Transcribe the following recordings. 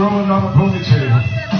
growing on a ponytail.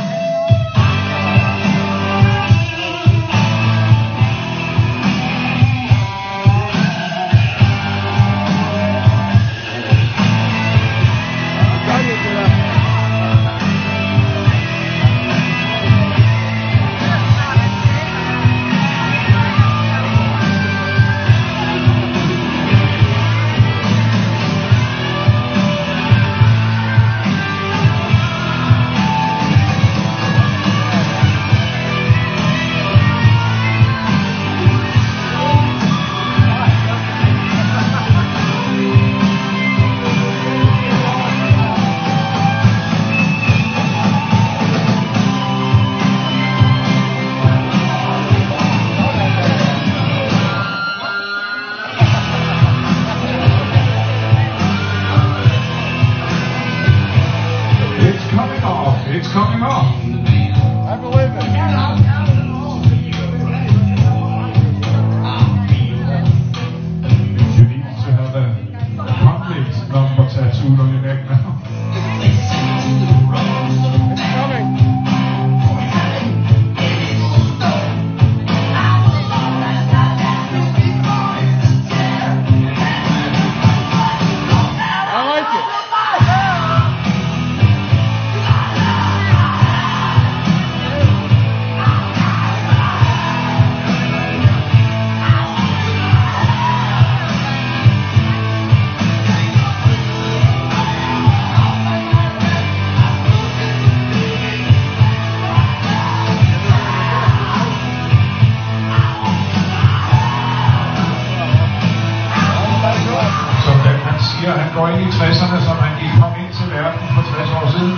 Siger, han han går ind i 60'erne, som han gik kom ind til verden for 60 år siden.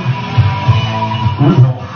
Udfordring.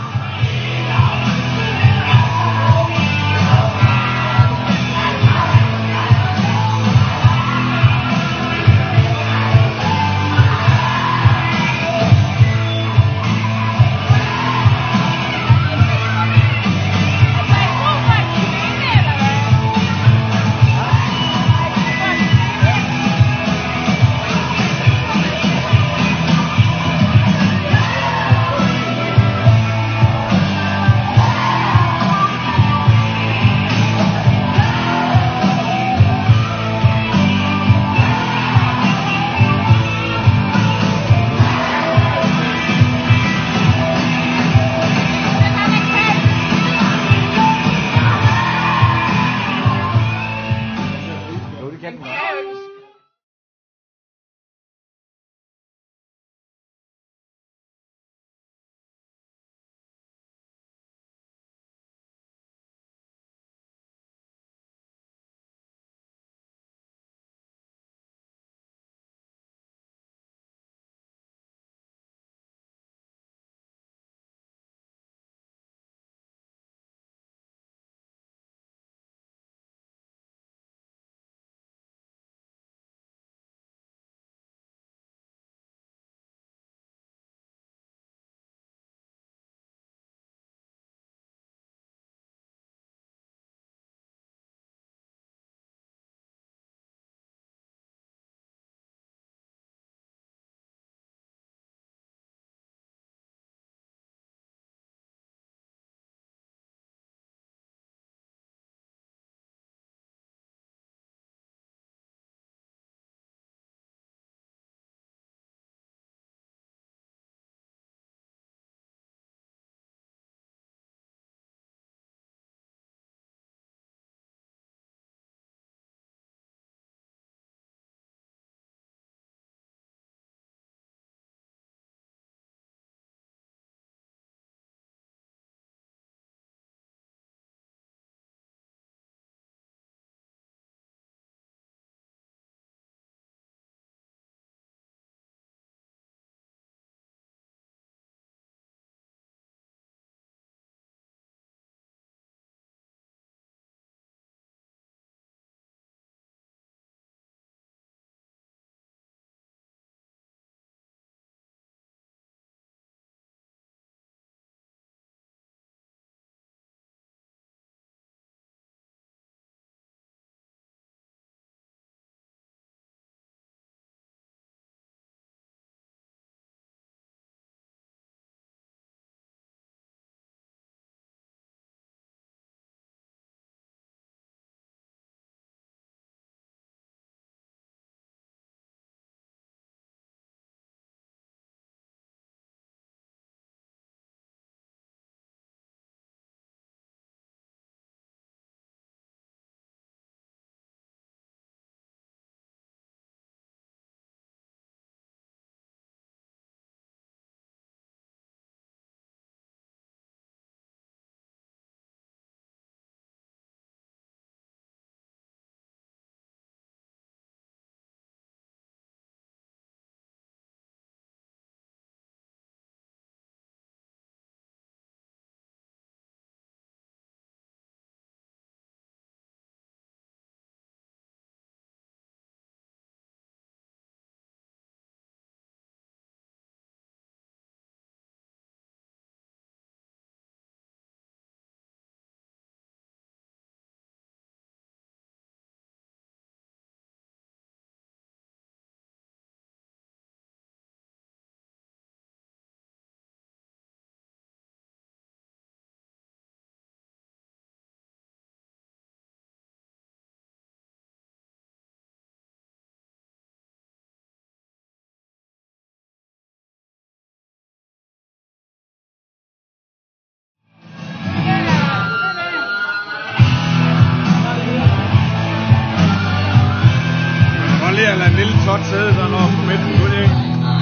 George Silver noch mit Pudding. Ah,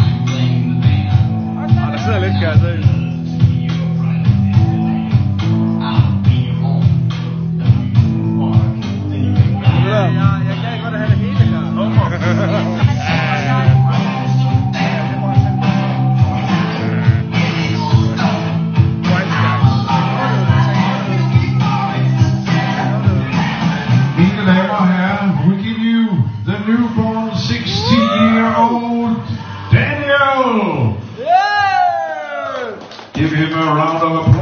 das ist ja lecker, sehr around our